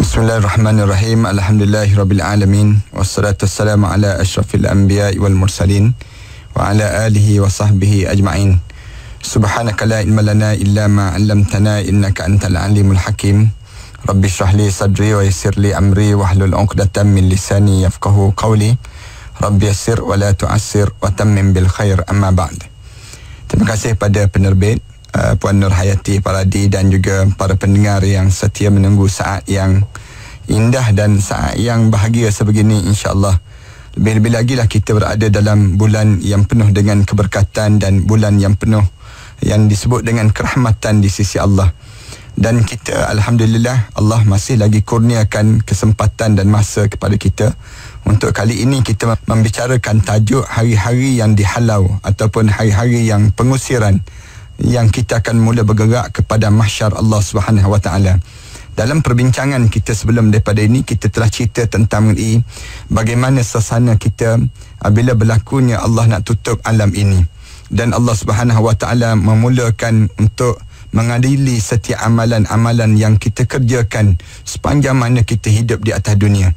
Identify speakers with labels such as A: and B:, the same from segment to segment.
A: Bismillahirrahmanirrahim. Alhamdulillahirabbil Wassalatu wassalamu ala asyrafil anbiya'i wal mursalin wa ala alihi wa sahbihi ajma'in. Subhanaka la ilma lana illa ma 'allamtana innaka antal alimul hakim. Rabbi shrah li sadri wa yassir li amri wa hlul 'uqdatam min lisani yafqahu qawli. Rabbi yassir wa la tu'assir wa tammim bil khair amma ba'd. Terima kasih pada penerbit uh, Puan Nur Hayati Paradi dan juga para pendengar yang setia menunggu saat yang indah dan saat yang bahagia sebegini insyaAllah. Lebih-lebih lagi lah kita berada dalam bulan yang penuh dengan keberkatan dan bulan yang penuh yang disebut dengan kerahmatan di sisi Allah. Dan kita Alhamdulillah Allah masih lagi kurniakan kesempatan dan masa kepada kita untuk kali ini kita membicarakan tajuk hari-hari yang dihalau ataupun hari-hari yang pengusiran yang kita akan mula bergerak kepada mahsyar Allah Subhanahu wa taala. Dalam perbincangan kita sebelum daripada ini kita telah cerita tentang mengenai bagaimana suasana kita apabila berlakunya Allah nak tutup alam ini dan Allah Subhanahu wa taala memulakan untuk mengadili setiap amalan-amalan yang kita kerjakan sepanjang mana kita hidup di atas dunia.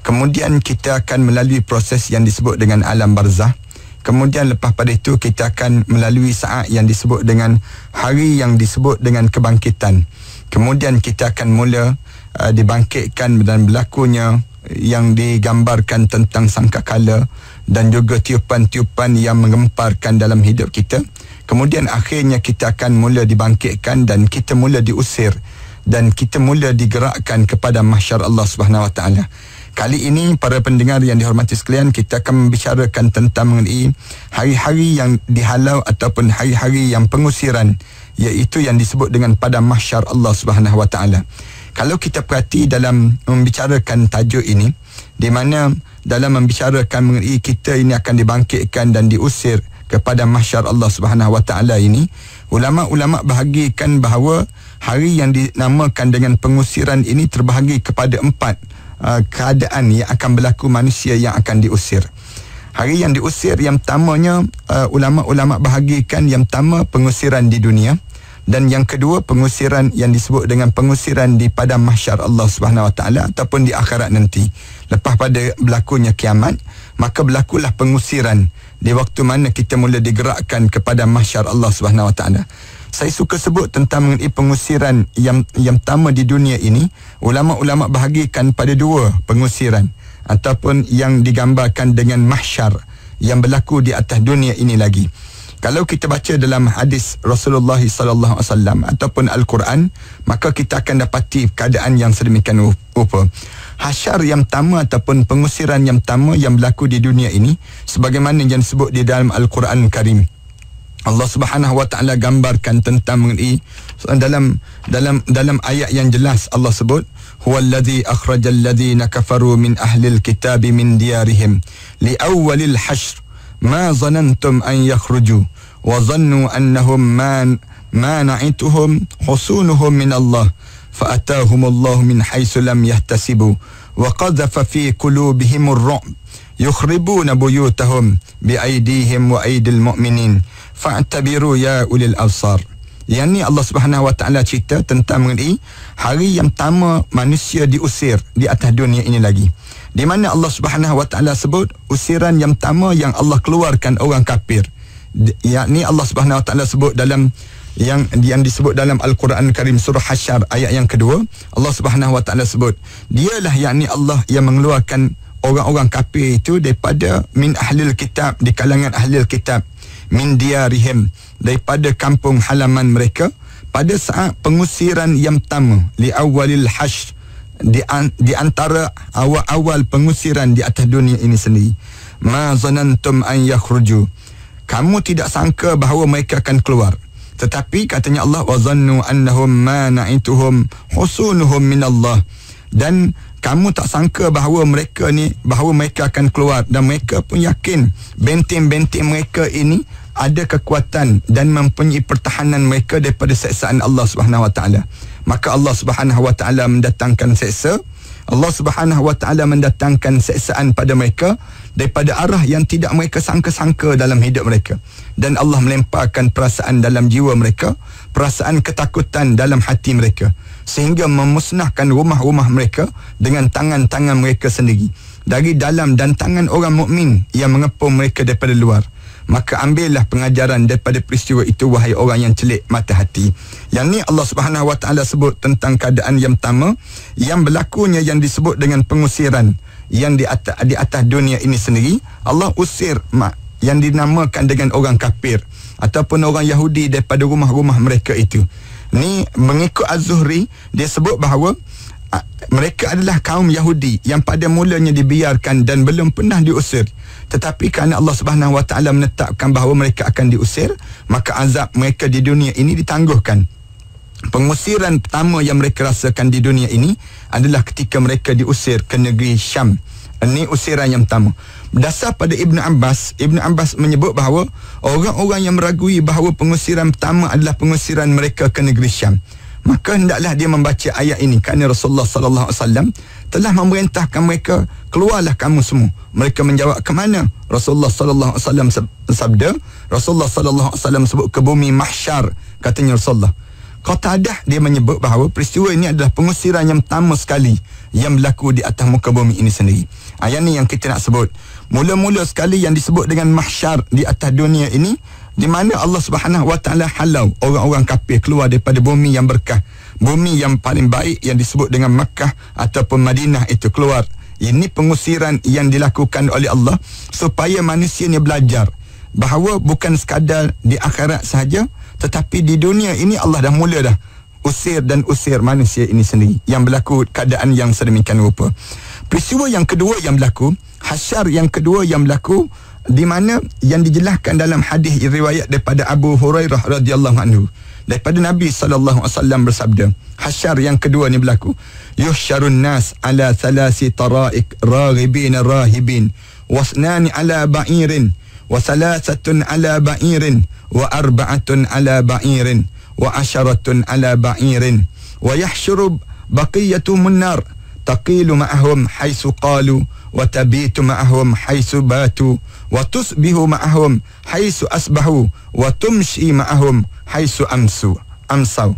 A: Kemudian kita akan melalui proses yang disebut dengan alam barzah Kemudian lepas pada itu kita akan melalui saat yang disebut dengan hari yang disebut dengan kebangkitan. Kemudian kita akan mula uh, dibangkitkan dan berlakunya yang digambarkan tentang sangkakala dan juga tiupan-tiupan yang mengemparkan dalam hidup kita. Kemudian akhirnya kita akan mula dibangkitkan dan kita mula diusir dan kita mula digerakkan kepada mahsyar Allah Subhanahu Wa Taala. Kali ini para pendengar yang dihormati sekalian kita akan membicarakan tentang mengenai hari-hari yang dihalau ataupun hari-hari yang pengusiran iaitu yang disebut dengan pada mahsyar Allah Taala. Kalau kita perhati dalam membicarakan tajuk ini di mana dalam membicarakan mengenai kita ini akan dibangkitkan dan diusir kepada mahsyar Allah Subhanahu Wa Taala ini ulama-ulama bahagikan bahawa hari yang dinamakan dengan pengusiran ini terbahagi kepada empat uh, keadaan yang akan berlaku manusia yang akan diusir. Hari yang diusir yang pertamanya uh, ulama-ulama bahagikan yang pertama pengusiran di dunia dan yang kedua pengusiran yang disebut dengan pengusiran di padang mahsyar Allah Subhanahu Wa Taala ataupun di akhirat nanti. Lepas pada berlakunya kiamat, maka berlakulah pengusiran di waktu mana kita mula digerakkan kepada mahsyar Allah Subhanahu Wa Taala saya suka sebut tentang mengenai pengusiran yang yang pertama di dunia ini ulama-ulama bahagikan pada dua pengusiran ataupun yang digambarkan dengan mahsyar yang berlaku di atas dunia ini lagi. Kalau kita baca dalam hadis Rasulullah sallallahu alaihi wasallam ataupun al-Quran maka kita akan dapati keadaan yang sedemikian rupa. Hasyar yang pertama ataupun pengusiran yang pertama yang berlaku di dunia ini sebagaimana yang disebut di dalam al-Quran Karim Allah Subhanahu wa taala gambarkan tentang mengenai dalam dalam dalam ayat yang jelas Allah sebut huwallazi akhrajal ladzina kafaru min ahlil kitab min diyarihim li awwalil hashr ma zanantum an yakhruju wa dhannu annahum man ma na'ituhum husunuhum min Allah فأتاهم الله من حيث لم يحتسبوا وقذف في قلوبهم الرعب yukhribuna buyutahum bi aidihim wa aidil mu'minin fa'tabiru ya ulil absar yang ni Allah Subhanahu Wa Taala cerita tentang mengenai hari yang pertama manusia diusir di atas dunia ini lagi. Di mana Allah Subhanahu Wa Taala sebut usiran yang pertama yang Allah keluarkan orang kafir. Yakni Allah Subhanahu Wa Taala sebut dalam yang yang disebut dalam Al-Quran Karim surah Hasyar ayat yang kedua Allah Subhanahu Wa Taala sebut dialah yakni Allah yang mengeluarkan orang-orang kafir itu daripada min ahlil kitab di kalangan ahlil kitab min diarihim daripada kampung halaman mereka pada saat pengusiran yang pertama li awalil hash di, an, di antara awal-awal pengusiran di atas dunia ini sendiri. Ma zanantum an yakhruju. Kamu tidak sangka bahawa mereka akan keluar. Tetapi katanya Allah wa zannu annahum ma na'ituhum husunuhum min Allah dan kamu tak sangka bahawa mereka ni bahawa mereka akan keluar dan mereka pun yakin benteng-benteng mereka ini ada kekuatan dan mempunyai pertahanan mereka daripada seksaan Allah Subhanahu Wa Taala. Maka Allah Subhanahu Wa Taala mendatangkan seksa. Allah Subhanahu Wa Taala mendatangkan seksaan pada mereka daripada arah yang tidak mereka sangka-sangka dalam hidup mereka. Dan Allah melemparkan perasaan dalam jiwa mereka, perasaan ketakutan dalam hati mereka. Sehingga memusnahkan rumah-rumah mereka dengan tangan-tangan mereka sendiri. Dari dalam dan tangan orang mukmin yang mengepung mereka daripada luar. Maka ambillah pengajaran daripada peristiwa itu wahai orang yang celik mata hati. Yang ni Allah Subhanahu Wa Taala sebut tentang keadaan yang pertama yang berlakunya yang disebut dengan pengusiran yang di atas di atas dunia ini sendiri. Allah usir mak yang dinamakan dengan orang kafir ataupun orang Yahudi daripada rumah-rumah mereka itu ni mengikut Az-Zuhri dia sebut bahawa mereka adalah kaum Yahudi yang pada mulanya dibiarkan dan belum pernah diusir. Tetapi kerana Allah Subhanahu Wa Taala menetapkan bahawa mereka akan diusir maka azab mereka di dunia ini ditangguhkan. Pengusiran pertama yang mereka rasakan di dunia ini adalah ketika mereka diusir ke negeri Syam. Ini usiran yang pertama Berdasar pada Ibn Abbas Ibn Abbas menyebut bahawa Orang-orang yang meragui bahawa pengusiran pertama adalah pengusiran mereka ke negeri Syam Maka hendaklah dia membaca ayat ini Kerana Rasulullah SAW telah memerintahkan mereka Keluarlah kamu semua Mereka menjawab ke mana Rasulullah SAW sabda Rasulullah SAW sebut ke bumi mahsyar Katanya Rasulullah Qatadah dia menyebut bahawa peristiwa ini adalah pengusiran yang pertama sekali yang berlaku di atas muka bumi ini sendiri. Ayat ni yang kita nak sebut. Mula-mula sekali yang disebut dengan mahsyar di atas dunia ini di mana Allah Subhanahu Wa Taala halau orang-orang kafir keluar daripada bumi yang berkah. Bumi yang paling baik yang disebut dengan Makkah ataupun Madinah itu keluar. Ini pengusiran yang dilakukan oleh Allah supaya manusia ni belajar bahawa bukan sekadar di akhirat sahaja tetapi di dunia ini Allah dah mula dah usir dan usir manusia ini sendiri yang berlaku keadaan yang sedemikian rupa. Peristiwa yang kedua yang berlaku, hasyar yang kedua yang berlaku di mana yang dijelaskan dalam hadis riwayat daripada Abu Hurairah radhiyallahu anhu. Daripada Nabi sallallahu alaihi wasallam bersabda hasyar yang kedua ni berlaku yuhsyarun nas ala thalathi taraik raghibin rahibin wasnani ala ba'irin wa thalathatun ala ba'irin wa arba'atun ala ba'irin wa asharatun ala ba'irin wa yahshuru baqiyatu munnar taqilu ma'ahum haythu qalu wa tabitu ma'ahum haythu batu wa tusbihu ma'ahum haythu asbahu wa tumshi ma'ahum haythu amsu amsau.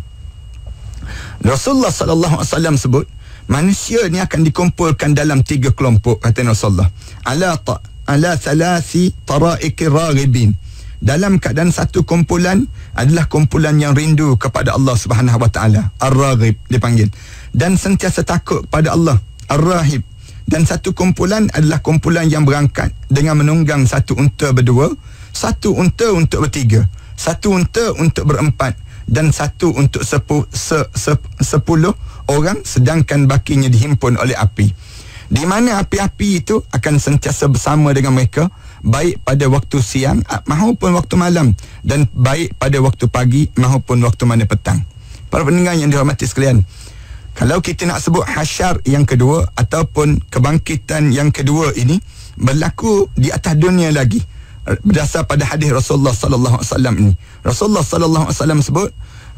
A: Rasulullah sallallahu alaihi wasallam sebut manusia ni akan dikumpulkan dalam tiga kelompok kata Rasulullah. Ala ta ala thalathi taraik raghibin dalam keadaan satu kumpulan adalah kumpulan yang rindu kepada Allah Subhanahu Wa Taala Ar-Raghib dipanggil dan sentiasa takut kepada Allah Ar-Rahib. Dan satu kumpulan adalah kumpulan yang berangkat dengan menunggang satu unta berdua satu unta untuk bertiga satu unta untuk berempat dan satu untuk sepu, se, se, sepuluh orang sedangkan bakinya dihimpun oleh api. Di mana api-api itu akan sentiasa bersama dengan mereka baik pada waktu siang maupun waktu malam dan baik pada waktu pagi maupun waktu mana petang. Para pendengar yang dihormati sekalian, kalau kita nak sebut hasyar yang kedua ataupun kebangkitan yang kedua ini berlaku di atas dunia lagi berdasar pada hadis Rasulullah sallallahu alaihi wasallam ini. Rasulullah sallallahu alaihi wasallam sebut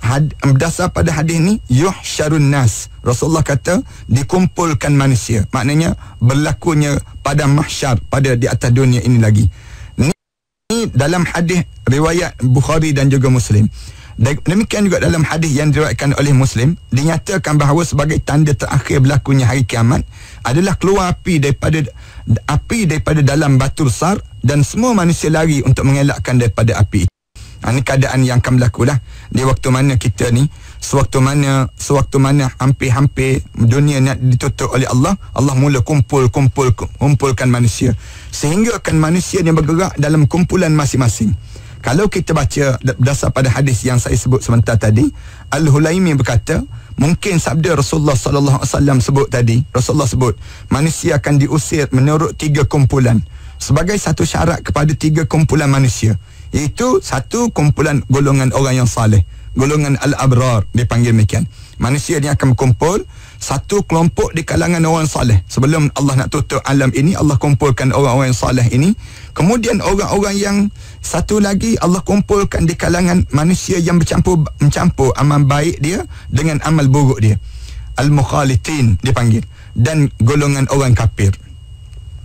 A: had, berdasar pada hadis ni yuhsyarun nas Rasulullah kata dikumpulkan manusia maknanya berlakunya pada mahsyar pada di atas dunia ini lagi. Ni, ni dalam hadis riwayat Bukhari dan juga Muslim. Demikian juga dalam hadis yang diriwayatkan oleh Muslim dinyatakan bahawa sebagai tanda terakhir berlakunya hari kiamat adalah keluar api daripada api daripada dalam batu besar dan semua manusia lari untuk mengelakkan daripada api. Ha, ini keadaan yang akan berlaku lah. Di waktu mana kita ni, sewaktu mana, sewaktu mana hampir-hampir dunia nak ditutup oleh Allah, Allah mula kumpul, kumpul, kumpulkan manusia. Sehingga akan manusia yang bergerak dalam kumpulan masing-masing. Kalau kita baca berdasar pada hadis yang saya sebut sebentar tadi, Al-Hulaimi berkata, mungkin sabda Rasulullah sallallahu alaihi wasallam sebut tadi, Rasulullah sebut, manusia akan diusir menurut tiga kumpulan sebagai satu syarat kepada tiga kumpulan manusia. Itu satu kumpulan golongan orang yang saleh. Golongan Al-Abrar dipanggil demikian. Manusia ni akan berkumpul satu kelompok di kalangan orang saleh. Sebelum Allah nak tutup alam ini, Allah kumpulkan orang-orang yang saleh ini. Kemudian orang-orang yang satu lagi Allah kumpulkan di kalangan manusia yang bercampur mencampur amal baik dia dengan amal buruk dia. Al-Mukhalitin dipanggil. Dan golongan orang kafir.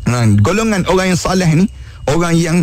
A: Nah, golongan orang yang saleh ni, orang yang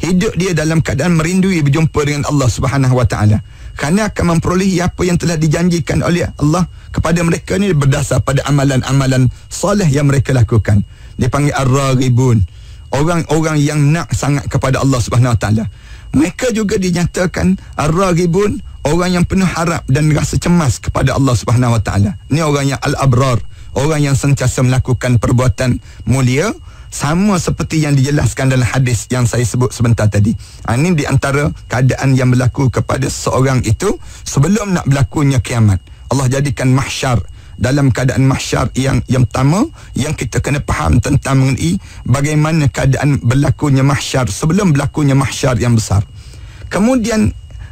A: hidup dia dalam keadaan merindui berjumpa dengan Allah Subhanahu wa taala kerana akan memperolehi apa yang telah dijanjikan oleh Allah kepada mereka ni berdasar pada amalan-amalan soleh yang mereka lakukan. Dipanggil ar-raghibun orang-orang yang nak sangat kepada Allah Subhanahu Wa Taala. Mereka juga dinyatakan ar-raghibun orang yang penuh harap dan rasa cemas kepada Allah Subhanahu Wa Taala. Ni orang yang al-abrar. Orang yang sentiasa melakukan perbuatan mulia sama seperti yang dijelaskan dalam hadis yang saya sebut sebentar tadi. Ha, ini di antara keadaan yang berlaku kepada seorang itu sebelum nak berlakunya kiamat. Allah jadikan mahsyar dalam keadaan mahsyar yang yang pertama yang kita kena faham tentang mengenai bagaimana keadaan berlakunya mahsyar sebelum berlakunya mahsyar yang besar. Kemudian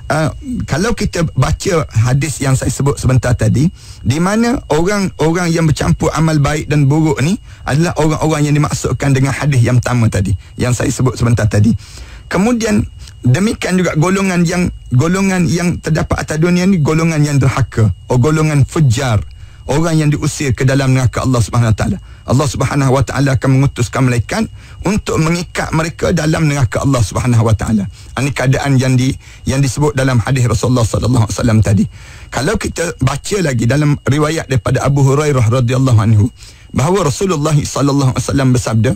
A: uh, kalau kita baca hadis yang saya sebut sebentar tadi di mana orang-orang yang bercampur amal baik dan buruk ni adalah orang-orang yang dimaksudkan dengan hadis yang pertama tadi yang saya sebut sebentar tadi. Kemudian demikian juga golongan yang golongan yang terdapat atas dunia ni golongan yang derhaka atau golongan fujar orang yang diusir ke dalam neraka Allah Subhanahu Wa Taala. Allah Subhanahu Wa Taala akan mengutuskan malaikat untuk mengikat mereka dalam neraka Allah Subhanahu Wa Taala. Ini keadaan yang di yang disebut dalam hadis Rasulullah sallallahu alaihi wasallam tadi. Kalau kita baca lagi dalam riwayat daripada Abu Hurairah radhiyallahu anhu bahawa Rasulullah sallallahu alaihi wasallam bersabda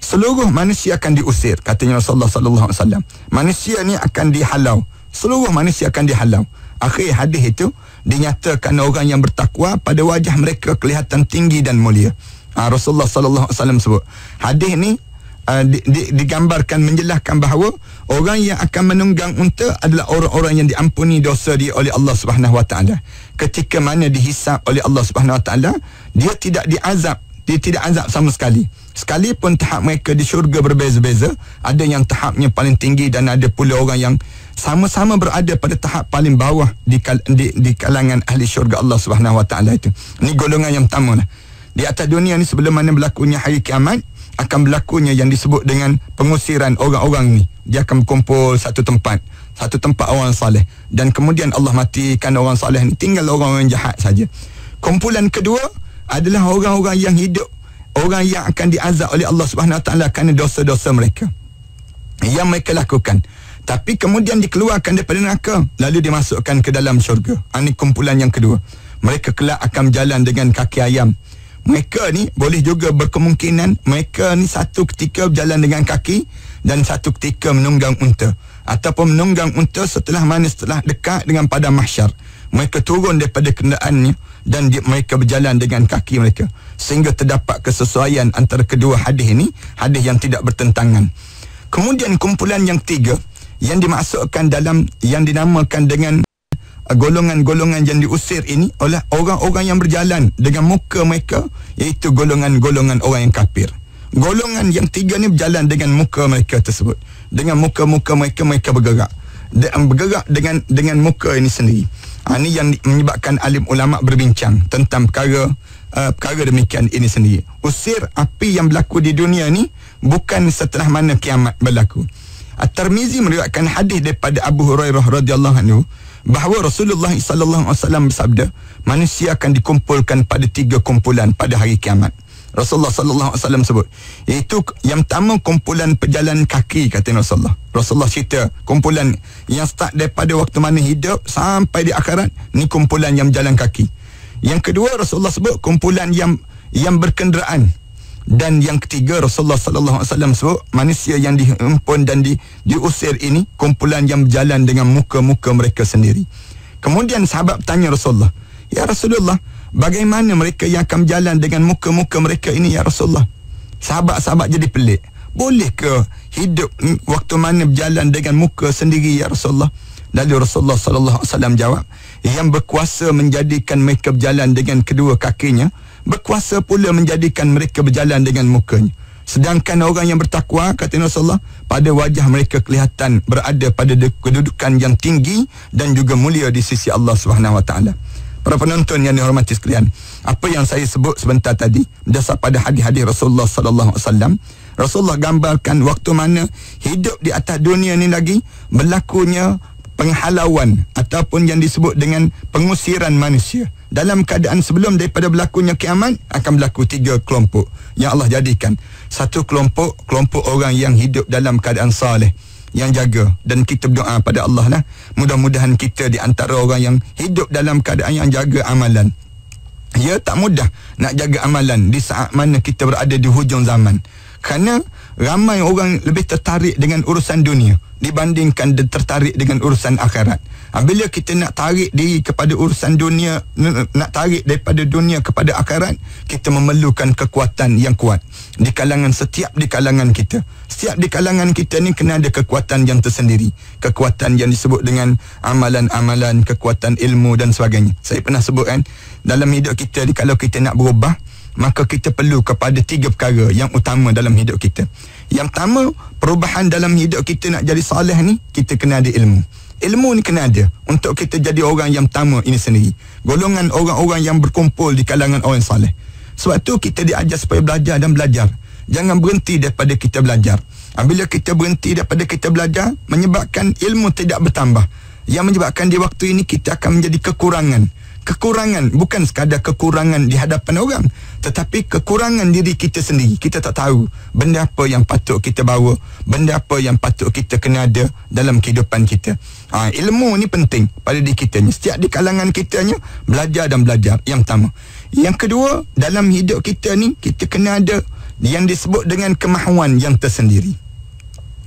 A: seluruh manusia akan diusir katanya Rasulullah sallallahu alaihi wasallam. Manusia ni akan dihalau. Seluruh manusia akan dihalau. Akhir hadis itu dinyatakan orang yang bertakwa pada wajah mereka kelihatan tinggi dan mulia. Ha, Rasulullah sallallahu alaihi wasallam sebut. Hadis ni uh, di, di, digambarkan menjelaskan bahawa orang yang akan menunggang unta adalah orang-orang yang diampuni dosa dia oleh Allah Subhanahu wa taala. Ketika mana dihisap oleh Allah Subhanahu wa taala, dia tidak diazab, dia tidak azab sama sekali. Sekalipun tahap mereka di syurga berbeza-beza, ada yang tahapnya paling tinggi dan ada pula orang yang sama-sama berada pada tahap paling bawah di, di, di kalangan ahli syurga Allah Subhanahu Wa Taala itu. Ini golongan yang pertama lah. Di atas dunia ni sebelum mana berlakunya hari kiamat akan berlakunya yang disebut dengan pengusiran orang-orang ni. Dia akan berkumpul satu tempat, satu tempat orang saleh dan kemudian Allah matikan orang saleh ni tinggal orang-orang jahat saja. Kumpulan kedua adalah orang-orang yang hidup orang yang akan diazab oleh Allah Subhanahu Taala kerana dosa-dosa mereka. Yang mereka lakukan. Tapi kemudian dikeluarkan daripada neraka lalu dimasukkan ke dalam syurga. Ini kumpulan yang kedua. Mereka kelak akan berjalan dengan kaki ayam. Mereka ni boleh juga berkemungkinan mereka ni satu ketika berjalan dengan kaki dan satu ketika menunggang unta. Ataupun menunggang unta setelah mana setelah dekat dengan padang mahsyar. Mereka turun daripada kenderaannya dan dia, mereka berjalan dengan kaki mereka sehingga terdapat kesesuaian antara kedua hadis ini hadis yang tidak bertentangan kemudian kumpulan yang ketiga yang dimasukkan dalam yang dinamakan dengan uh, golongan-golongan yang diusir ini oleh orang-orang yang berjalan dengan muka mereka iaitu golongan-golongan orang yang kafir. Golongan yang tiga ni berjalan dengan muka mereka tersebut. Dengan muka-muka mereka mereka bergerak. Dan bergerak dengan dengan muka ini sendiri. Ha, ini yang menyebabkan alim ulama berbincang tentang perkara uh, perkara demikian ini sendiri. Usir api yang berlaku di dunia ni bukan setelah mana kiamat berlaku. At-Tirmizi meriwayatkan hadis daripada Abu Hurairah radhiyallahu anhu bahawa Rasulullah sallallahu alaihi wasallam bersabda, manusia akan dikumpulkan pada tiga kumpulan pada hari kiamat. Rasulullah sallallahu alaihi wasallam sebut, iaitu yang pertama kumpulan pejalan kaki kata Rasulullah. Rasulullah cerita kumpulan yang start daripada waktu mana hidup sampai di akhirat ni kumpulan yang jalan kaki. Yang kedua Rasulullah sebut kumpulan yang yang berkenderaan dan yang ketiga Rasulullah sallallahu alaihi wasallam sebut manusia yang dihimpun dan di, diusir ini kumpulan yang berjalan dengan muka-muka mereka sendiri. Kemudian sahabat tanya Rasulullah, "Ya Rasulullah, bagaimana mereka yang akan berjalan dengan muka-muka mereka ini ya Rasulullah?" Sahabat-sahabat jadi pelik. Boleh ke hidup waktu mana berjalan dengan muka sendiri ya Rasulullah? Lalu Rasulullah sallallahu alaihi wasallam jawab, "Yang berkuasa menjadikan mereka berjalan dengan kedua kakinya berkuasa pula menjadikan mereka berjalan dengan mukanya. Sedangkan orang yang bertakwa, kata Rasulullah, pada wajah mereka kelihatan berada pada kedudukan yang tinggi dan juga mulia di sisi Allah Subhanahu Wa Taala. Para penonton yang dihormati sekalian, apa yang saya sebut sebentar tadi berdasar pada hadis-hadis Rasulullah sallallahu alaihi wasallam, Rasulullah gambarkan waktu mana hidup di atas dunia ni lagi berlakunya penghalauan ataupun yang disebut dengan pengusiran manusia. Dalam keadaan sebelum daripada berlakunya kiamat akan berlaku tiga kelompok yang Allah jadikan. Satu kelompok kelompok orang yang hidup dalam keadaan saleh yang jaga dan kita berdoa pada Allah lah mudah-mudahan kita di antara orang yang hidup dalam keadaan yang jaga amalan Ya tak mudah nak jaga amalan di saat mana kita berada di hujung zaman. Kerana ramai orang lebih tertarik dengan urusan dunia dibandingkan tertarik dengan urusan akhirat. Ha, bila kita nak tarik diri kepada urusan dunia, nak tarik daripada dunia kepada akhirat, kita memerlukan kekuatan yang kuat di kalangan setiap di kalangan kita. Setiap di kalangan kita ni kena ada kekuatan yang tersendiri. Kekuatan yang disebut dengan amalan-amalan, kekuatan ilmu dan sebagainya. Saya pernah sebut kan, dalam hidup kita ni kalau kita nak berubah, maka kita perlu kepada tiga perkara yang utama dalam hidup kita. Yang pertama, perubahan dalam hidup kita nak jadi soleh ni, kita kena ada ilmu. Ilmu ni kena ada untuk kita jadi orang yang pertama ini sendiri. Golongan orang-orang yang berkumpul di kalangan orang soleh. Sebab tu kita diajar supaya belajar dan belajar. Jangan berhenti daripada kita belajar. Bila kita berhenti daripada kita belajar, menyebabkan ilmu tidak bertambah. Yang menyebabkan di waktu ini kita akan menjadi kekurangan kekurangan bukan sekadar kekurangan di hadapan orang tetapi kekurangan diri kita sendiri. Kita tak tahu benda apa yang patut kita bawa benda apa yang patut kita kena ada dalam kehidupan kita. Ha, ilmu ni penting pada diri kita ni. Setiap di kalangan kita ni belajar dan belajar. Yang pertama. Yang kedua dalam hidup kita ni kita kena ada yang disebut dengan kemahuan yang tersendiri.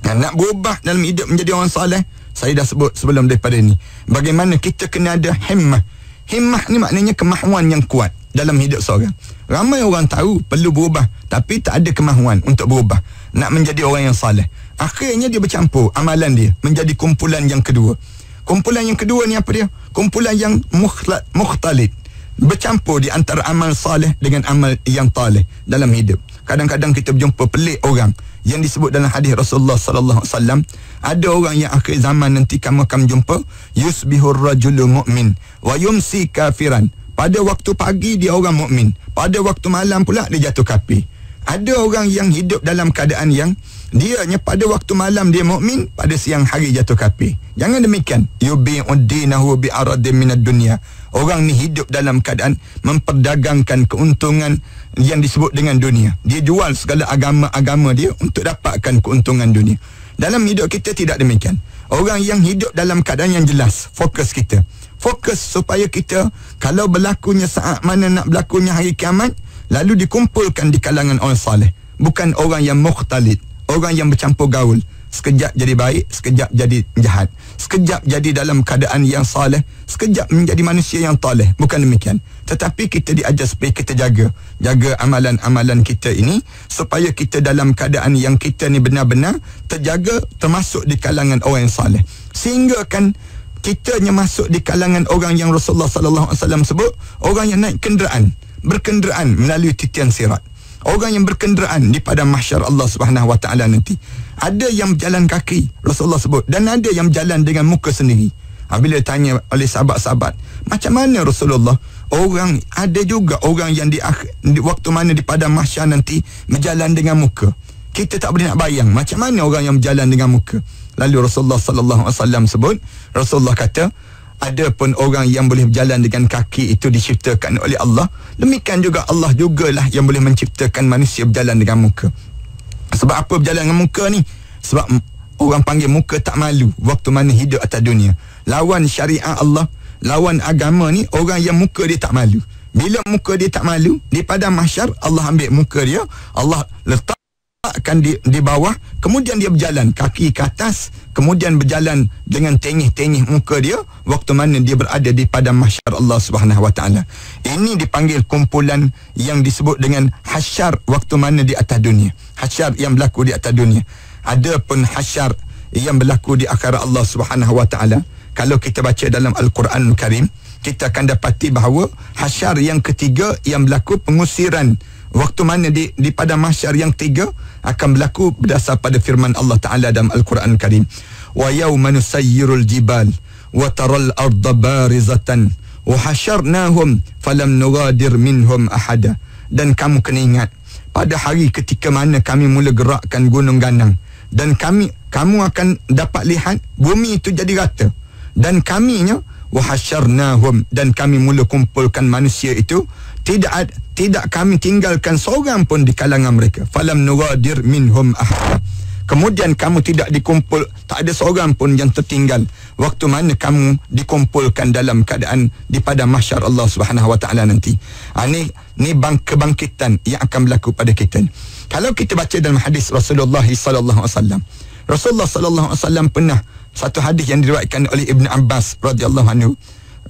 A: Ha, nak berubah dalam hidup menjadi orang soleh saya dah sebut sebelum daripada ni. Bagaimana kita kena ada himmah Himmah ni maknanya kemahuan yang kuat dalam hidup seorang. Ramai orang tahu perlu berubah tapi tak ada kemahuan untuk berubah. Nak menjadi orang yang saleh. Akhirnya dia bercampur amalan dia menjadi kumpulan yang kedua. Kumpulan yang kedua ni apa dia? Kumpulan yang mukhtalid. Bercampur di antara amal saleh dengan amal yang taleh dalam hidup. Kadang-kadang kita berjumpa pelik orang yang disebut dalam hadis Rasulullah sallallahu alaihi wasallam ada orang yang akhir zaman nanti kamu akan jumpa yusbihur rajulu mu'min wa yumsi kafiran. Pada waktu pagi dia orang mukmin pada waktu malam pula dia jatuh kafir ada orang yang hidup dalam keadaan yang dia nya pada waktu malam dia mukmin pada siang hari jatuh kafir jangan demikian. Yubi'uddinahu bi'aradin minad dunya orang ni hidup dalam keadaan memperdagangkan keuntungan yang disebut dengan dunia. Dia jual segala agama-agama dia untuk dapatkan keuntungan dunia. Dalam hidup kita tidak demikian. Orang yang hidup dalam keadaan yang jelas, fokus kita. Fokus supaya kita kalau berlakunya saat mana nak berlakunya hari kiamat, lalu dikumpulkan di kalangan orang saleh. Bukan orang yang mukhtalid, orang yang bercampur gaul sekejap jadi baik, sekejap jadi jahat. Sekejap jadi dalam keadaan yang saleh, sekejap menjadi manusia yang taleh. Bukan demikian. Tetapi kita diajar supaya kita jaga. Jaga amalan-amalan kita ini supaya kita dalam keadaan yang kita ni benar-benar terjaga termasuk di kalangan orang yang saleh. Sehingga kan kita kitanya masuk di kalangan orang yang Rasulullah sallallahu alaihi wasallam sebut orang yang naik kenderaan berkenderaan melalui titian sirat orang yang berkenderaan di padang mahsyar Allah Subhanahu wa taala nanti ada yang berjalan kaki Rasulullah sebut. Dan ada yang berjalan dengan muka sendiri. Ha, bila tanya oleh sahabat-sahabat macam mana Rasulullah? Orang ada juga orang yang di, di waktu mana di padang mahsyar nanti berjalan dengan muka. Kita tak boleh nak bayang macam mana orang yang berjalan dengan muka. Lalu Rasulullah sallallahu alaihi wasallam sebut Rasulullah kata ada pun orang yang boleh berjalan dengan kaki itu diciptakan oleh Allah demikian juga Allah jugalah yang boleh menciptakan manusia berjalan dengan muka sebab apa berjalan dengan muka ni? Sebab orang panggil muka tak malu waktu mana hidup atas dunia. Lawan syariat Allah, lawan agama ni orang yang muka dia tak malu. Bila muka dia tak malu, di padang mahsyar Allah ambil muka dia, Allah letak akan di, di bawah kemudian dia berjalan kaki ke atas kemudian berjalan dengan tengih-tengih muka dia waktu mana dia berada di padang mahsyar Allah Subhanahu wa taala. Ini dipanggil kumpulan yang disebut dengan hasyar waktu mana di atas dunia. Hasyar yang berlaku di atas dunia. Ada pun hasyar yang berlaku di akhirat Allah Subhanahu wa taala kalau kita baca dalam al-Quran Karim kita akan dapati bahawa hasyar yang ketiga yang berlaku pengusiran waktu mana di di pada mahsyar yang tiga akan berlaku berdasar pada firman Allah Taala dalam Al-Quran Karim wa yauma nusayyirul jibal wa taral arda barizatan wa hasyarnahum falam nugadir minhum ahada. Dan kamu kena ingat pada hari ketika mana kami mula gerakkan gunung ganang dan kami kamu akan dapat lihat bumi itu jadi rata. Dan kaminya wa hasyarnahum dan kami mula kumpulkan manusia itu tidak tidak kami tinggalkan seorang pun di kalangan mereka falam nugadir minhum ahad Kemudian kamu tidak dikumpul, tak ada seorang pun yang tertinggal waktu mana kamu dikumpulkan dalam keadaan di pada mahsyar Allah Subhanahu Wa Taala nanti. Ha, ni ni bang kebangkitan yang akan berlaku pada kita. Kalau kita baca dalam hadis Rasulullah sallallahu alaihi wasallam. Rasulullah sallallahu alaihi wasallam pernah satu hadis yang diriwayatkan oleh Ibn Abbas radhiyallahu anhu.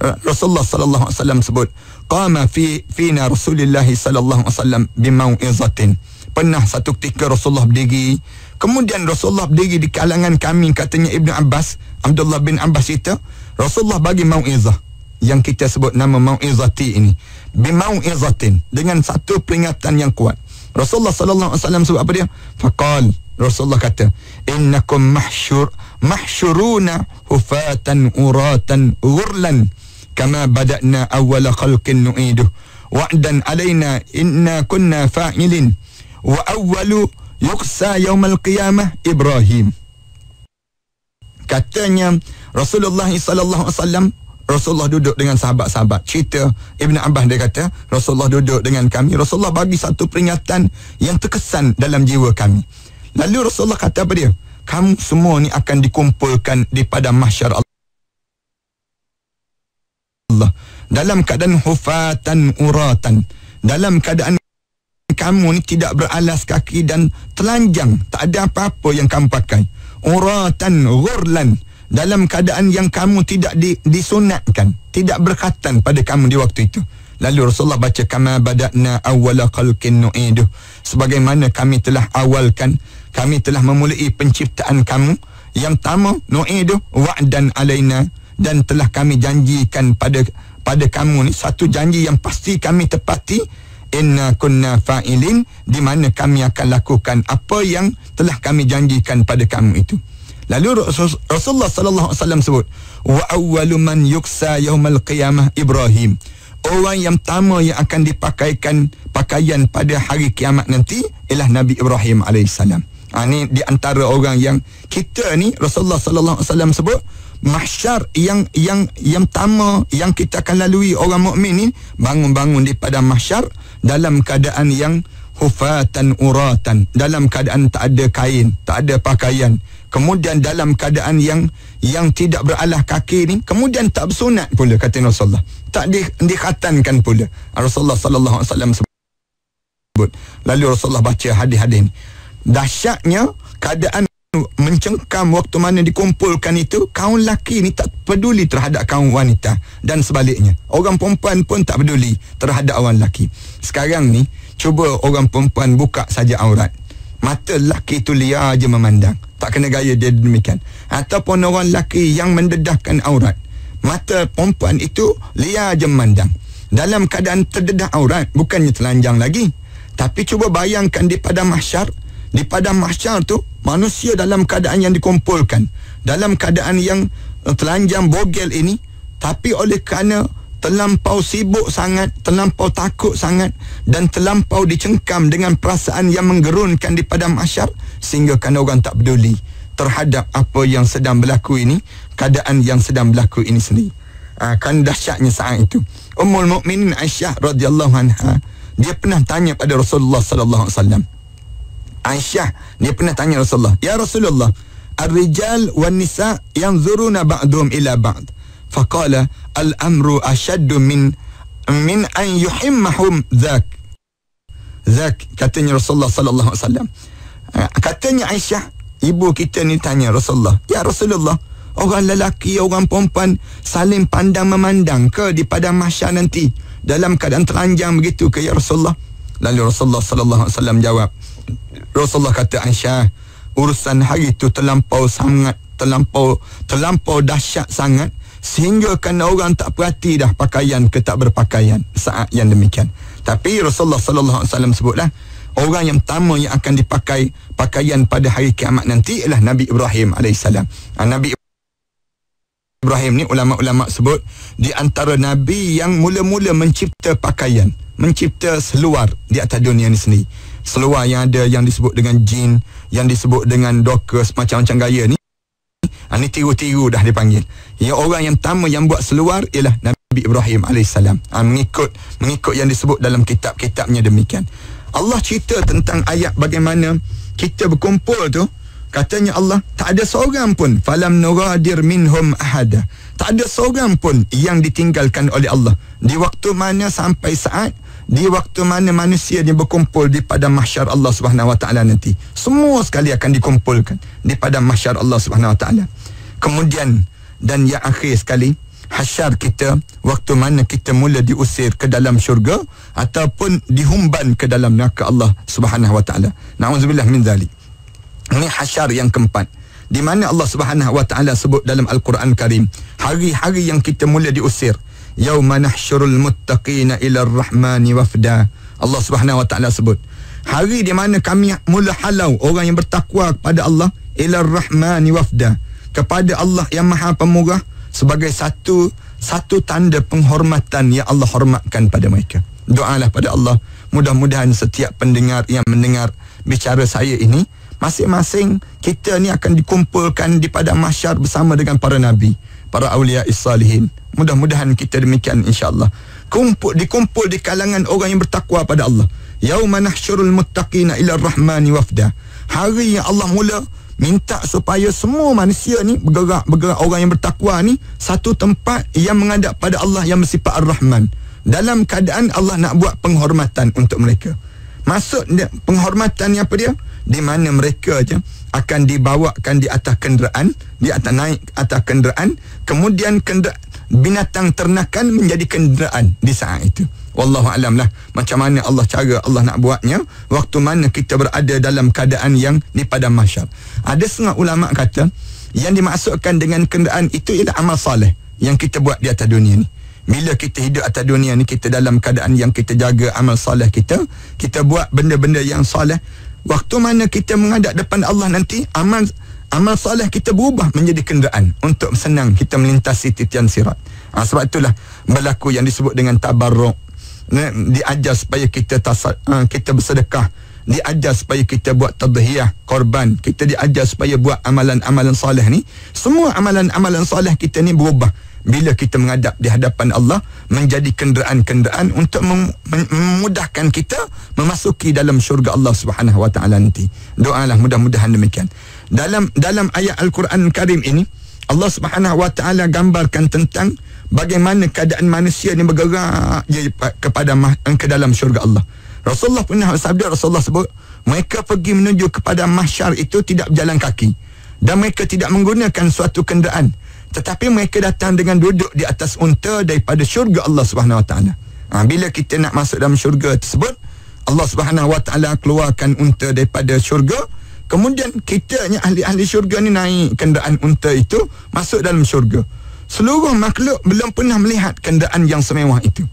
A: Rasulullah sallallahu alaihi wasallam sebut, "Qama fi fina Rasulullah sallallahu alaihi wasallam bimau'izatin." Pernah satu ketika Rasulullah berdiri Kemudian Rasulullah berdiri di kalangan kami katanya Ibn Abbas, Abdullah bin Abbas itu, Rasulullah bagi mau'izah yang kita sebut nama mau'izati ini. Bimau'izatin dengan satu peringatan yang kuat. Rasulullah sallallahu alaihi wasallam sebut apa dia? Faqal Rasulullah kata, "Innakum mahsyur mahsyuruna hufatan uratan ghurlan kama bada'na awwala khalqin nu'iduh wa'dan alaina inna kunna fa'ilin wa awwalu yuksa yaumal qiyamah Ibrahim. Katanya Rasulullah sallallahu alaihi wasallam Rasulullah duduk dengan sahabat-sahabat. Cerita Ibn Abbas dia kata, Rasulullah duduk dengan kami. Rasulullah bagi satu peringatan yang terkesan dalam jiwa kami. Lalu Rasulullah kata apa dia? Kamu semua ni akan dikumpulkan di pada mahsyar Allah. Dalam keadaan hufatan uratan. Dalam keadaan kamu ni tidak beralas kaki dan telanjang. Tak ada apa-apa yang kamu pakai. Uratan ghurlan. Dalam keadaan yang kamu tidak di, disunatkan tidak berkatan pada kamu di waktu itu. Lalu Rasulullah baca kama badakna awwala khalqin nu'iduh sebagaimana kami telah awalkan kami telah memulai penciptaan kamu yang pertama nu'iduh wa'dan alaina dan telah kami janjikan pada pada kamu ni satu janji yang pasti kami tepati inna kunna fa'ilin di mana kami akan lakukan apa yang telah kami janjikan pada kamu itu. Lalu Rasulullah sallallahu alaihi wasallam sebut wa awwalu man yuksa yaumal qiyamah Ibrahim. Orang yang pertama yang akan dipakaikan pakaian pada hari kiamat nanti ialah Nabi Ibrahim alaihissalam. Ha, ini di antara orang yang kita ni Rasulullah sallallahu alaihi wasallam sebut mahsyar yang yang yang pertama yang kita akan lalui orang mukmin ni bangun-bangun di pada mahsyar dalam keadaan yang hufatan uratan dalam keadaan tak ada kain tak ada pakaian. Kemudian dalam keadaan yang yang tidak beralah kaki ni kemudian tak bersunat pula kata Rasulullah. Tak di, dikhatankan pula. Rasulullah sallallahu alaihi wasallam sebut. Lalu Rasulullah baca hadis-hadis ni. Dahsyatnya keadaan mencengkam waktu mana dikumpulkan itu kaum laki ni tak peduli terhadap kaum wanita dan sebaliknya. Orang perempuan pun tak peduli terhadap orang laki sekarang ni cuba orang perempuan buka saja aurat. Mata laki tu liar aja memandang. Tak kena gaya dia demikian. Ataupun orang laki yang mendedahkan aurat. Mata perempuan itu liar aja memandang. Dalam keadaan terdedah aurat bukannya telanjang lagi. Tapi cuba bayangkan di pada mahsyar di padang mahsyar tu manusia dalam keadaan yang dikumpulkan. Dalam keadaan yang uh, telanjang bogel ini tapi oleh kerana terlampau sibuk sangat terlampau takut sangat dan terlampau dicengkam dengan perasaan yang menggerunkan di padang mahsyar sehingga kan orang tak peduli terhadap apa yang sedang berlaku ini keadaan yang sedang berlaku ini sendiri. Uh, kan dahsyatnya saat itu. Ummul Mukminin Aisyah radhiyallahu anha dia pernah tanya pada Rasulullah sallallahu alaihi wasallam Aisyah dia pernah tanya Rasulullah, "Ya Rasulullah, ar-rijal wan nisa yanzuruna ba'dhum ila ba'd." Faqala, "Al-amru ashaddu min min an yuhimmahum dhak." Dhak katanya Rasulullah sallallahu alaihi wasallam. Ha, katanya Aisyah, ibu kita ni tanya Rasulullah, "Ya Rasulullah, orang lelaki, orang perempuan saling pandang memandang ke di padang mahsyar nanti dalam keadaan telanjang begitu ke ya Rasulullah?" Lalu Rasulullah sallallahu alaihi wasallam jawab, Rasulullah kata Aisyah urusan hari itu terlampau sangat terlampau terlampau dahsyat sangat sehingga kan orang tak perhati dah pakaian ke tak berpakaian saat yang demikian. Tapi Rasulullah sallallahu alaihi wasallam sebutlah orang yang pertama yang akan dipakai pakaian pada hari kiamat nanti ialah Nabi Ibrahim alaihissalam ah, Nabi Ibrahim ni ulama-ulama sebut di antara nabi yang mula-mula mencipta pakaian mencipta seluar di atas dunia ni sendiri seluar yang ada yang disebut dengan jin, yang disebut dengan dockers macam-macam gaya ni. Ha, ni tiru-tiru dah dipanggil. Yang orang yang pertama yang buat seluar ialah Nabi Ibrahim AS. Ha, mengikut mengikut yang disebut dalam kitab-kitabnya demikian. Allah cerita tentang ayat bagaimana kita berkumpul tu Katanya Allah, tak ada seorang pun falam nuradir minhum ahada. Tak ada seorang pun yang ditinggalkan oleh Allah. Di waktu mana sampai saat di waktu mana manusia ni berkumpul di padang mahsyar Allah Subhanahu Wa Taala nanti. Semua sekali akan dikumpulkan di padang mahsyar Allah Subhanahu Wa Taala. Kemudian dan yang akhir sekali hasyar kita waktu mana kita mula diusir ke dalam syurga ataupun dihumban ke dalam neraka Allah Subhanahu Wa Taala. Nauzubillah min zalik. Ini hasyar yang keempat. Di mana Allah Subhanahu Wa Taala sebut dalam Al-Quran Karim, hari-hari yang kita mula diusir, yauma nahsyurul muttaqina ila ar-rahmani wafda. Allah Subhanahu Wa Taala sebut, hari di mana kami mula halau orang yang bertakwa kepada Allah ila ar-rahmani wafda, kepada Allah yang Maha Pemurah sebagai satu satu tanda penghormatan yang Allah hormatkan pada mereka. Doalah pada Allah, mudah-mudahan setiap pendengar yang mendengar bicara saya ini masing-masing kita ni akan dikumpulkan di padang mahsyar bersama dengan para nabi, para awliya salihin. Mudah-mudahan kita demikian insya-Allah. Kumpul dikumpul di kalangan orang yang bertakwa pada Allah. Yauma nahsyurul muttaqina ila rahmani wafda. Hari yang Allah mula minta supaya semua manusia ni bergerak bergerak orang yang bertakwa ni satu tempat yang menghadap pada Allah yang bersifat Ar-Rahman. Dalam keadaan Allah nak buat penghormatan untuk mereka. Maksud penghormatan ni apa dia? Di mana mereka je akan dibawakan di atas kenderaan, di atas naik atas kenderaan, kemudian kenderaan binatang ternakan menjadi kenderaan di saat itu. Wallahu alam lah macam mana Allah cara Allah nak buatnya waktu mana kita berada dalam keadaan yang di padang mahsyar. Ada setengah ulama kata yang dimaksudkan dengan kenderaan itu ialah amal soleh yang kita buat di atas dunia ni. Bila kita hidup atas dunia ni kita dalam keadaan yang kita jaga amal soleh kita, kita buat benda-benda yang soleh waktu mana kita menghadap depan Allah nanti amal amal soleh kita berubah menjadi kenderaan untuk senang kita melintasi titian sirat. Ha, sebab itulah berlaku yang disebut dengan tabarruk. Diajar supaya kita tasad, ha, kita bersedekah. Diajar supaya kita buat tadhiyah, korban. Kita diajar supaya buat amalan-amalan soleh ni. Semua amalan-amalan soleh kita ni berubah bila kita menghadap di hadapan Allah menjadi kenderaan-kenderaan untuk memudahkan kita memasuki dalam syurga Allah Subhanahu wa taala nanti. Doalah mudah-mudahan demikian. Dalam dalam ayat Al-Quran Karim ini Allah Subhanahu wa taala gambarkan tentang bagaimana keadaan manusia ni bergerak kepada ke dalam syurga Allah. Rasulullah pernah sabda Rasulullah sebut mereka pergi menuju kepada mahsyar itu tidak berjalan kaki dan mereka tidak menggunakan suatu kenderaan tetapi mereka datang dengan duduk di atas unta daripada syurga Allah Subhanahu Wa Taala. Ha, bila kita nak masuk dalam syurga tersebut, Allah Subhanahu Wa Taala keluarkan unta daripada syurga. Kemudian kita ni ahli-ahli syurga ni naik kenderaan unta itu masuk dalam syurga. Seluruh makhluk belum pernah melihat kenderaan yang semewah itu.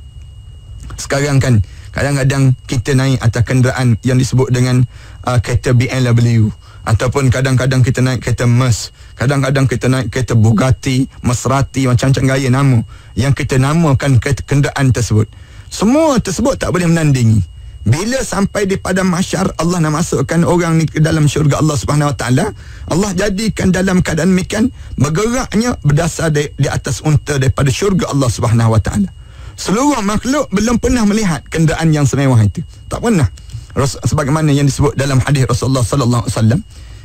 A: Sekarang kan kadang-kadang kita naik atas kenderaan yang disebut dengan uh, kereta BMW ataupun kadang-kadang kita naik kereta Merc kadang-kadang kita naik kereta Bugatti Maserati macam-macam gaya nama yang kita namakan kenderaan tersebut. Semua tersebut tak boleh menandingi. Bila sampai di padang mahsyar Allah nak masukkan orang ni ke dalam syurga Allah Subhanahu Wa Taala Allah jadikan dalam keadaan demikian bergeraknya berdasar di, di atas unta daripada syurga Allah Subhanahu Wa Taala. Seluruh makhluk belum pernah melihat kenderaan yang semewah itu. Tak pernah sebagaimana yang disebut dalam hadis Rasulullah sallallahu alaihi wasallam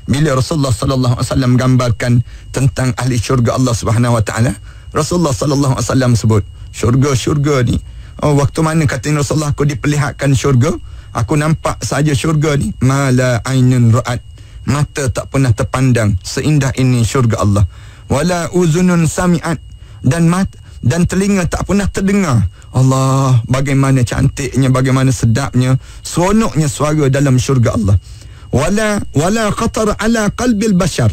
A: bila Rasulullah sallallahu alaihi wasallam gambarkan tentang ahli syurga Allah Subhanahu wa taala Rasulullah sallallahu alaihi wasallam sebut syurga-syurga ni. Oh, waktu mana kata Rasulullah aku diperlihatkan syurga aku nampak saja syurga ni. Mala ainun ra'at. Mata tak pernah terpandang seindah ini syurga Allah. Wala uzunun sami'at. Dan mata dan telinga tak pernah terdengar. Allah bagaimana cantiknya bagaimana sedapnya seronoknya suara dalam syurga Allah. Wala wala khatar ala qalbil bashar.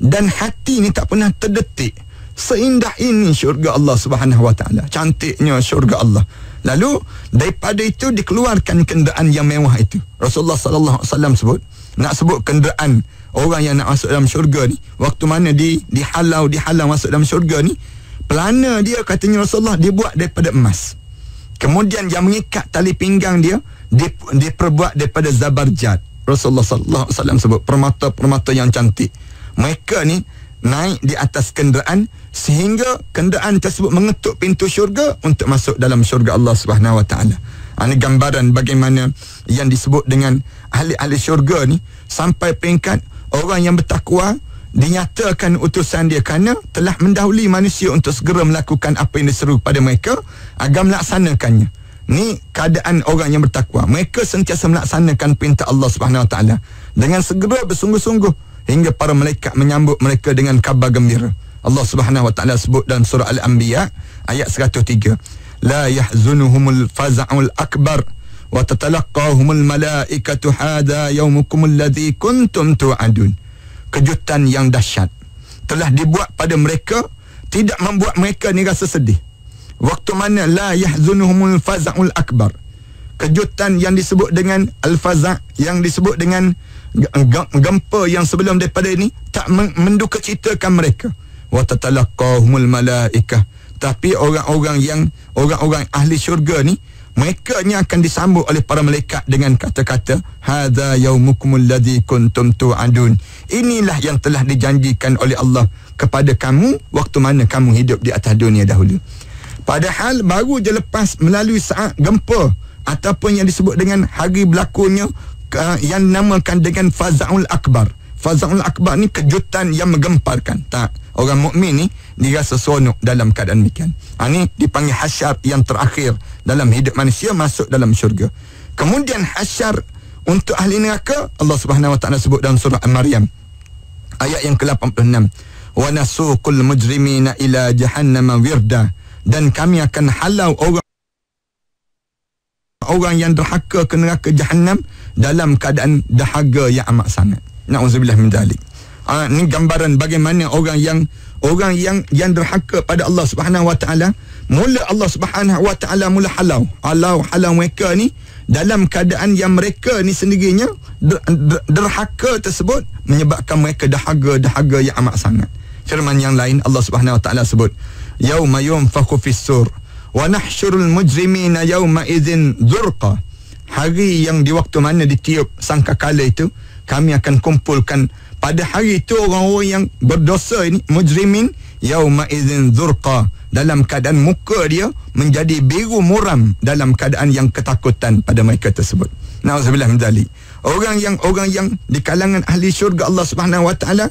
A: Dan hati ni tak pernah terdetik seindah ini syurga Allah Subhanahu wa taala. Cantiknya syurga Allah. Lalu daripada itu dikeluarkan kenderaan yang mewah itu. Rasulullah sallallahu alaihi wasallam sebut nak sebut kenderaan orang yang nak masuk dalam syurga ni waktu mana di dihalau dihalau masuk dalam syurga ni pelana dia katanya Rasulullah dia buat daripada emas. Kemudian yang mengikat tali pinggang dia dia diperbuat daripada zabarjat Rasulullah sallallahu alaihi wasallam sebut permata-permata yang cantik. Mereka ni naik di atas kenderaan sehingga kenderaan tersebut mengetuk pintu syurga untuk masuk dalam syurga Allah Subhanahu wa taala. Ini gambaran bagaimana yang disebut dengan ahli-ahli syurga ni sampai peringkat orang yang bertakwa dinyatakan utusan dia kerana telah mendahului manusia untuk segera melakukan apa yang diseru pada mereka agar melaksanakannya. Ni keadaan orang yang bertakwa. Mereka sentiasa melaksanakan perintah Allah Subhanahu Wa Taala dengan segera bersungguh-sungguh hingga para malaikat menyambut mereka dengan kabar gembira. Allah Subhanahu Wa Taala sebut dalam surah Al-Anbiya ayat 103. La yahzunuhumul faza'ul akbar wa tatalaqahumul malaikatu hada yaumukum alladhi kuntum tu'adun kejutan yang dahsyat telah dibuat pada mereka tidak membuat mereka ni rasa sedih. Waktu mana la yahzunuhumul faza'ul akbar kejutan yang disebut dengan al-faza' yang disebut dengan gempa yang sebelum daripada ini tak mendukacitakan mereka. Wa tatalaqahumul malaikah. Tapi orang-orang yang orang-orang ahli syurga ni mereka ni akan disambut oleh para malaikat dengan kata-kata hadza yaumukum alladhi kuntum tu'adun. Inilah yang telah dijanjikan oleh Allah kepada kamu waktu mana kamu hidup di atas dunia dahulu. Padahal baru je lepas melalui saat gempa ataupun yang disebut dengan hari berlakunya uh, yang dinamakan dengan fazaul akbar. Fazaul akbar ni kejutan yang menggemparkan. Tak orang mukmin ni dirasa seronok dalam keadaan demikian. Ha, ini dipanggil hasyar yang terakhir dalam hidup manusia masuk dalam syurga. Kemudian hasyar untuk ahli neraka Allah Subhanahu Wa Taala sebut dalam surah Al-Maryam ayat yang ke-86. Wa nasuqul mujrimina ila jahannam wirda dan kami akan halau orang orang yang derhaka ke neraka jahanam dalam keadaan dahaga yang amat sangat. Nauzubillah min dzalik. Ah ni gambaran bagaimana orang yang orang yang yang derhaka pada Allah Subhanahu Wa Taala mula Allah Subhanahu Wa Taala mula halau. Halau halau mereka ni dalam keadaan yang mereka ni sendirinya der, der, derhaka tersebut menyebabkan mereka dahaga dahaga yang amat sangat. Firman yang lain Allah Subhanahu Wa Taala sebut yauma yunfakhu fis-sur wa nahsyurul mujrimina yauma idzin zurqa hari yang di waktu mana ditiup sangkakala itu kami akan kumpulkan pada hari itu orang-orang yang berdosa ini mujrimin yauma idzin zurqa dalam keadaan muka dia menjadi biru muram dalam keadaan yang ketakutan pada mereka tersebut. Nauzubillah min dzalik. Orang yang orang yang di kalangan ahli syurga Allah Subhanahu wa taala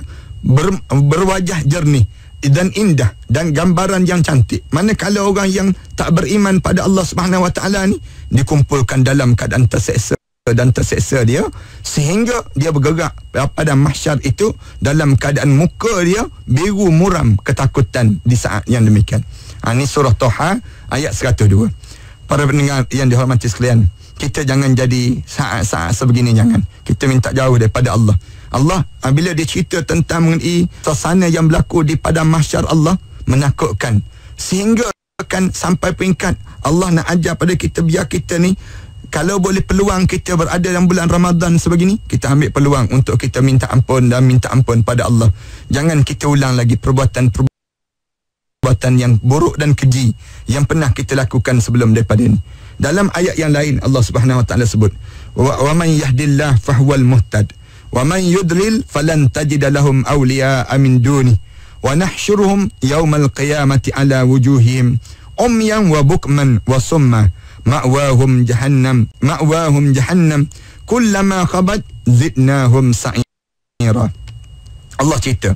A: ber, berwajah jernih dan indah dan gambaran yang cantik. Manakala orang yang tak beriman pada Allah Subhanahu wa taala ni dikumpulkan dalam keadaan terseksa dan terseksa dia sehingga dia bergerak pada mahsyar itu dalam keadaan muka dia biru muram ketakutan di saat yang demikian. Ha, ini surah Toha ayat 102. Para pendengar yang dihormati sekalian, kita jangan jadi saat-saat sebegini jangan. Kita minta jauh daripada Allah. Allah bila dia cerita tentang mengenai suasana yang berlaku di pada mahsyar Allah menakutkan sehingga akan sampai peringkat Allah nak ajar pada kita biar kita ni kalau boleh peluang kita berada dalam bulan Ramadan sebegini, kita ambil peluang untuk kita minta ampun dan minta ampun pada Allah. Jangan kita ulang lagi perbuatan-perbuatan yang buruk dan keji yang pernah kita lakukan sebelum daripada ini. Dalam ayat yang lain Allah Subhanahu Wa Taala sebut, "Wa man yahdillah fahuwal muhtad, wa man yudlil falan tajid lahum awliya min duni, wa nahsyuruhum yawmal qiyamati ala wujuhihim umyan wa bukman wa summa." Ma'wahum jahannam. Ma'wahum jahannam. Kullama khabat zidnahum sa'ira. Allah cerita.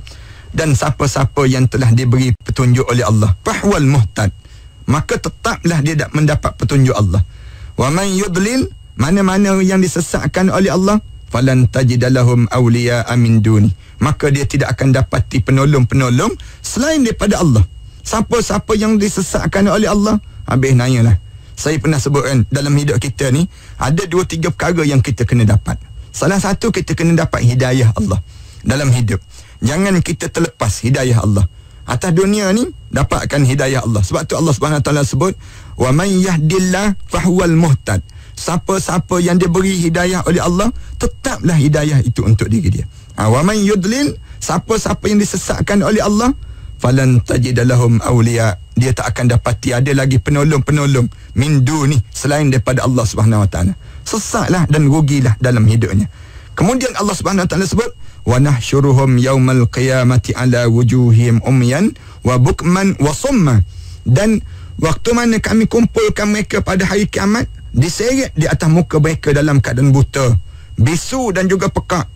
A: Dan siapa-siapa yang telah diberi petunjuk oleh Allah. Fahwal muhtad. Maka tetaplah dia tak mendapat petunjuk Allah. Wa man yudlil mana-mana yang disesatkan oleh Allah falan tajidalahum awliya min duni. Maka dia tidak akan dapati penolong-penolong selain daripada Allah. Siapa-siapa yang disesatkan oleh Allah habis nanyalah saya pernah sebutkan dalam hidup kita ni ada dua tiga perkara yang kita kena dapat. Salah satu kita kena dapat hidayah Allah dalam hidup. Jangan kita terlepas hidayah Allah. Atas dunia ni dapatkan hidayah Allah. Sebab tu Allah Subhanahu Taala sebut wa man yahdillah fahuwal muhtad. Siapa-siapa yang diberi hidayah oleh Allah, tetaplah hidayah itu untuk diri dia. Ha, wa man yudlil, siapa-siapa yang disesatkan oleh Allah, falan tajidalahum awliya dia tak akan dapati ada lagi penolong-penolong min ni selain daripada Allah Subhanahu Wa Taala. Sesatlah dan rugilah dalam hidupnya. Kemudian Allah Subhanahu Wa Taala sebut wa nahsyuruhum yaumal qiyamati ala wujuhihim umyan wa bukman wa summa dan waktu mana kami kumpulkan mereka pada hari kiamat diseret di atas muka mereka dalam keadaan buta bisu dan juga pekak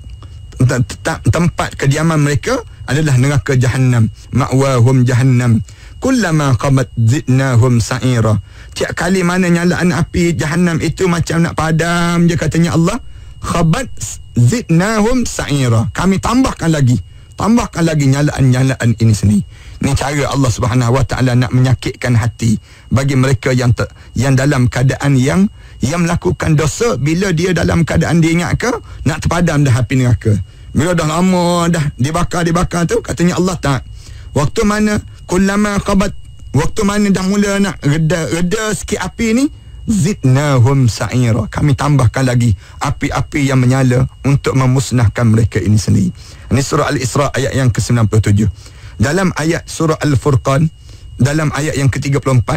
A: tempat kediaman mereka adalah neraka jahannam ma'wahum jahannam. Kullama qamat zidnahum sa'ira. Tiap kali mana nyalaan api jahannam itu macam nak padam je katanya Allah khabat zidnahum sa'ira. Kami tambahkan lagi tambahkan lagi nyalaan-nyalaan ini sendiri. Ini cara Allah Subhanahu Wa Taala nak menyakitkan hati bagi mereka yang ter, yang dalam keadaan yang yang melakukan dosa. Bila dia dalam keadaan dia ingat ke nak terpadam dah api neraka. Bila dah lama dah dibakar dibakar tu katanya Allah tak. Waktu mana kullama qabat waktu mana dah mula nak reda reda sikit api ni zidnahum sa'ira. Kami tambahkan lagi api-api yang menyala untuk memusnahkan mereka ini sendiri. Ini surah Al-Isra ayat yang ke-97 dalam ayat surah Al-Furqan dalam ayat yang ke-34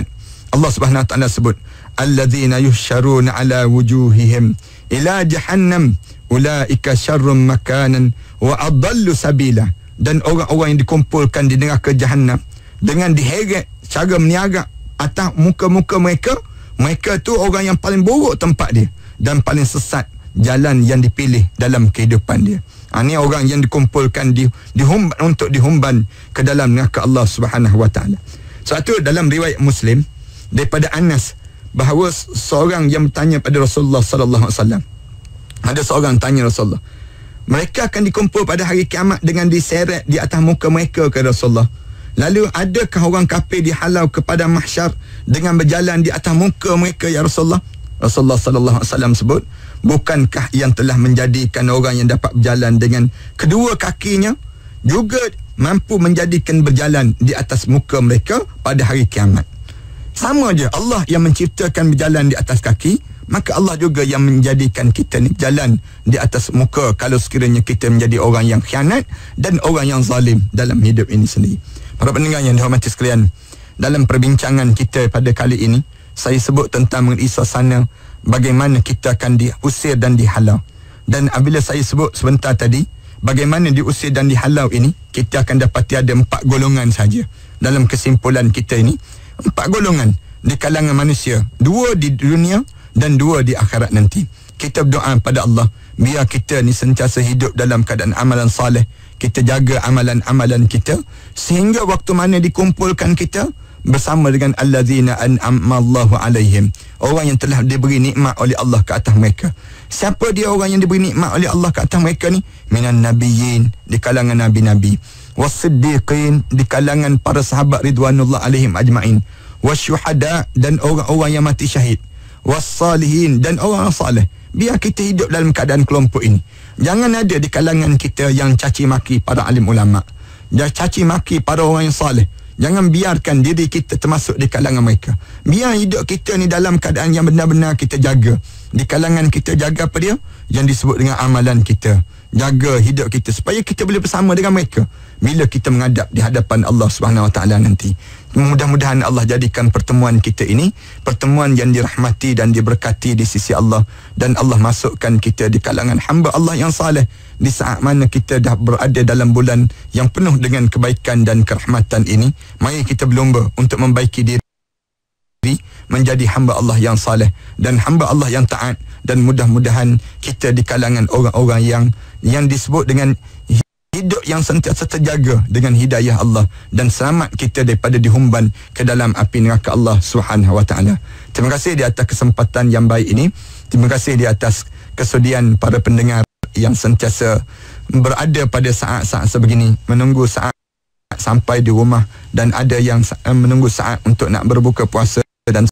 A: Allah Subhanahu taala sebut alladzina yuhsyaruna ala wujuhihim ila jahannam ulaika syarrum makanan wa adallu sabila dan orang-orang yang dikumpulkan di neraka jahannam dengan diheret cara meniaga atas muka-muka mereka mereka tu orang yang paling buruk tempat dia dan paling sesat jalan yang dipilih dalam kehidupan dia Ha, ini orang yang dikumpulkan di dihumban untuk dihumban ke dalam neraka Allah Subhanahu Wa Taala. Satu dalam riwayat Muslim daripada Anas bahawa seorang yang bertanya pada Rasulullah sallallahu alaihi wasallam. Ada seorang tanya Rasulullah. Mereka akan dikumpul pada hari kiamat dengan diseret di atas muka mereka ke Rasulullah. Lalu adakah orang kafir dihalau kepada mahsyar dengan berjalan di atas muka mereka ya Rasulullah? Rasulullah sallallahu alaihi wasallam sebut, bukankah yang telah menjadikan orang yang dapat berjalan dengan kedua kakinya juga mampu menjadikan berjalan di atas muka mereka pada hari kiamat. Sama je Allah yang menciptakan berjalan di atas kaki, maka Allah juga yang menjadikan kita ni jalan di atas muka kalau sekiranya kita menjadi orang yang khianat dan orang yang zalim dalam hidup ini sendiri. Para pendengar yang dihormati sekalian, dalam perbincangan kita pada kali ini, saya sebut tentang mengenai suasana bagaimana kita akan diusir dan dihalau. Dan apabila saya sebut sebentar tadi, bagaimana diusir dan dihalau ini, kita akan dapati ada empat golongan saja dalam kesimpulan kita ini. Empat golongan di kalangan manusia. Dua di dunia dan dua di akhirat nanti. Kita berdoa pada Allah, biar kita ni sentiasa hidup dalam keadaan amalan saleh. Kita jaga amalan-amalan kita sehingga waktu mana dikumpulkan kita bersama dengan allazina an'ama Allahu alaihim. Orang yang telah diberi nikmat oleh Allah ke atas mereka. Siapa dia orang yang diberi nikmat oleh Allah ke atas mereka ni? Minan nabiyyin di kalangan nabi-nabi. Wasiddiqin di kalangan para sahabat ridwanullah alaihim ajmain. Wasyuhada dan orang-orang yang mati syahid wassalihin dan orang saleh biar kita hidup dalam keadaan kelompok ini jangan ada di kalangan kita yang caci maki para alim ulama dan caci maki para orang yang saleh Jangan biarkan diri kita termasuk di kalangan mereka. Biar hidup kita ni dalam keadaan yang benar-benar kita jaga. Di kalangan kita jaga apa dia? Yang disebut dengan amalan kita. Jaga hidup kita supaya kita boleh bersama dengan mereka bila kita menghadap di hadapan Allah Subhanahu Wa Taala nanti. Mudah-mudahan Allah jadikan pertemuan kita ini pertemuan yang dirahmati dan diberkati di sisi Allah dan Allah masukkan kita di kalangan hamba Allah yang saleh di saat mana kita dah berada dalam bulan yang penuh dengan kebaikan dan kerahmatan ini. Mari kita berlumba untuk membaiki diri menjadi hamba Allah yang saleh dan hamba Allah yang taat dan mudah-mudahan kita di kalangan orang-orang yang yang disebut dengan hidup yang sentiasa terjaga dengan hidayah Allah dan selamat kita daripada dihumban ke dalam api neraka Allah Subhanahu wa taala. Terima kasih di atas kesempatan yang baik ini. Terima kasih di atas kesudian para pendengar yang sentiasa berada pada saat-saat sebegini menunggu saat sampai di rumah dan ada yang menunggu saat untuk nak berbuka puasa dan